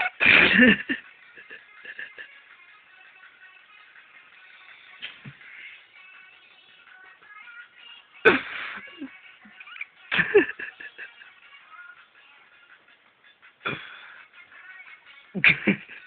Okay.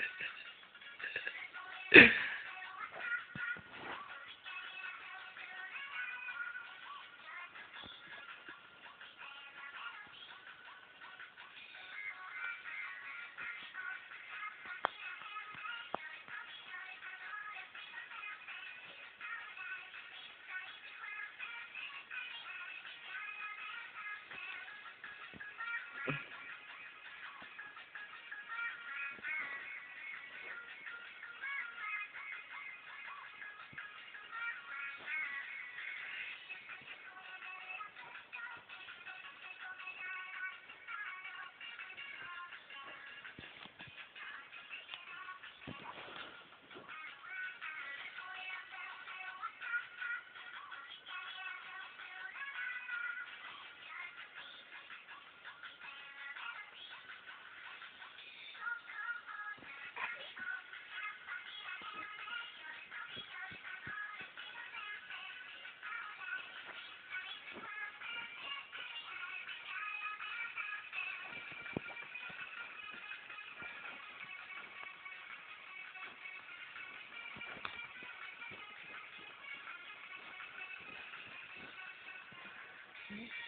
Mm-hmm.